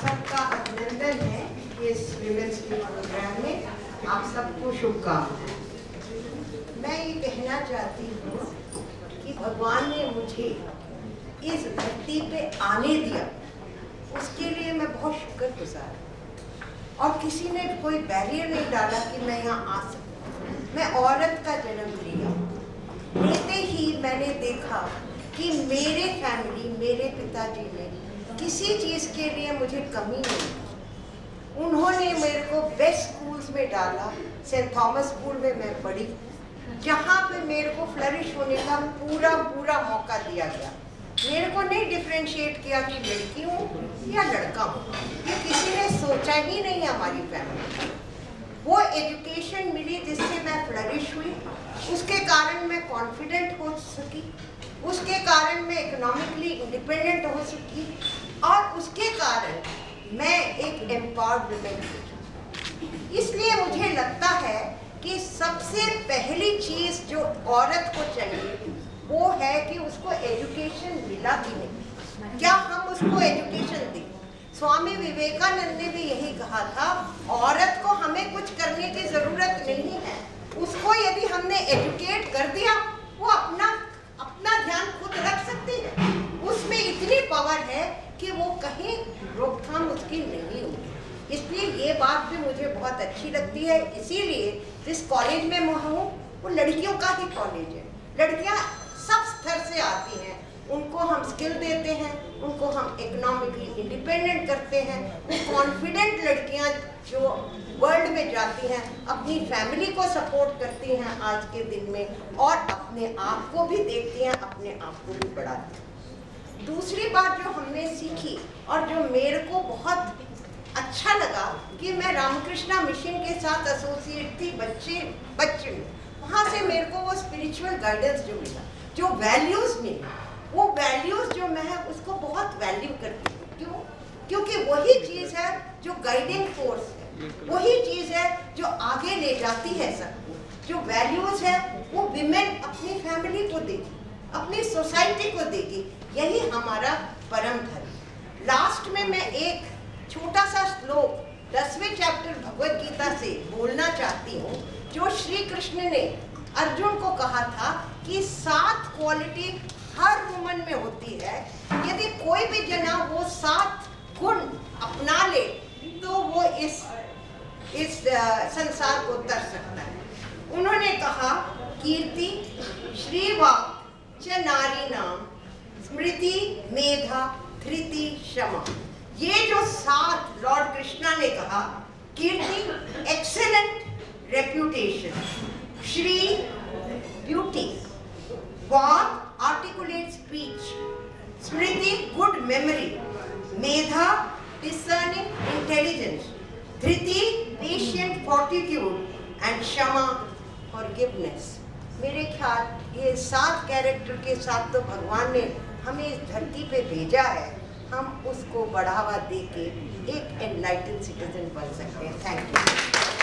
सबका अभिनंदन है इस विमेंस डे प्रोग्राम में। आप सबको शुभकामनाएँ। मैं ये कहना चाहती हूँ कि भगवान ने मुझे इस धरती पे आने दिया। उसके लिए मैं बहुत शुक्रगुजार हूँ। और किसी ने कोई बैरियर नहीं डाला कि मैं यहाँ आ सकूँ। मैं औरत का जन्म लिया। लेते ही मैंने देखा कि मेरे फैमिली मेरे पिताजी ने किसी चीज़ के लिए मुझे कमी नहीं उन्होंने मेरे को बेस्ट स्कूल्स में डाला सेंट थॉमस स्कूल में मैं पढ़ी। जहाँ पे मेरे को फ्लरिश होने का पूरा पूरा मौका दिया गया। मेरे को नहीं डिफ्रेंशिएट किया कि लड़की हूँ या लड़का हूँ। ये किसी ने सोचा ही नहीं हमारी फैमिली वो एजुकेशन मिली जिससे मैं फ्लरिश हुई। उसके कारण मैं कॉन्फिडेंट हो सकी। उसके कारण मैं इकोनॉमिकली इंडिपेंडेंट हो सकी। और उसके कारण मैं एक एम्पावर्ड वुमेन हुई इसलिए मुझे लगता है कि सबसे पहली चीज़ जो औरत को चाहिए, वो है कि उसको एजुकेशन मिला कि नहीं। क्या हम उसको एजुकेशन दें? स्वामी विवेकानंद ने भी यही कहा था, औरत को हमें कुछ करने की ज़रूरत नहीं है। उसको यदि हमने एजुकेट कर दिया, वो अपना अपना ध्यान खुद रख सकती है। उसमें इतनी पावर है कि वो कहीं रोकथाम उसकी नहीं होगी। इसलिए ये बात भी मुझे बहुत अच्छी लगती है। इसीलिए जिस कॉलेज में मैं हूँ, वो लड़कियों का ही कॉलेज है। लड़कियाँ सब स्तर से आती हैं। उनको हम स्किल देते हैं, उनको हम इकोनॉमिकली इंडिपेंडेंट करते हैं। वो कॉन्फिडेंट लड़कियाँ जो वर्ल्ड में जाती हैं, अपनी फैमिली को सपोर्ट करती हैं आज के दिन में और अपने आप को भी देखती हैं, अपने आप को भी बढ़ाती हैं। दूसरी बात जो हमने सीखी और जो मेरे को बहुत अच्छा लगा कि मैं रामकृष्णा मिशन के साथ एसोसिएट थी, बच्चे बच्चे में। वहाँ से मेरे को वो स्पिरिचुअल गाइडेंस जो मिला, जो वैल्यूज़ मिली, वो वैल्यूज़ जो मैं उसको बहुत वैल्यू करती हूँ। क्यों? क्योंकि वही चीज़ है जो गाइडिंग फोर्स है। वही चीज़ है जो आगे ले जाती है सबको। जो वैल्यूज़ है, वो विमेन अपनी फैमिली को देगी, अपनी सोसाइटी को देगी। यही हमारा परम धर्म। लास्ट में मैं एक छोटा सा श्लोक दसवें चैप्टर भगवत गीता से बोलना चाहती हूँ, जो श्री कृष्ण ने अर्जुन को कहा था कि सात क्वालिटी हर वुमन में होती है। यदि कोई भी जना वो सात गुण अपना ले तो वो इस इस संसार को तर सकता है। उन्होंने कहा, कीर्ति श्रीवा स्मृति मेधा धृति क्षमा ये जो सात लॉर्ड कृष्णा ने कहा, कीर्ति एक्सेलेंट रेप्यूटेशन श्री ब्यूटी वॉक आर्टिकुलेट स्पीच स्मृति गुड मेमोरी मेधा डिसर्निंग इंटेलिजेंस धृति पेशियंट फोर्टिट्यूड एंड क्षमा और गिवनेस मेरे ख्याल, ये सात कैरेक्टर के साथ तो भगवान ने हमें इस धरती पे भेजा है, हम उसको बढ़ावा दे के एक एनलाइटेड सिटीजन बन सकते हैं। Thank you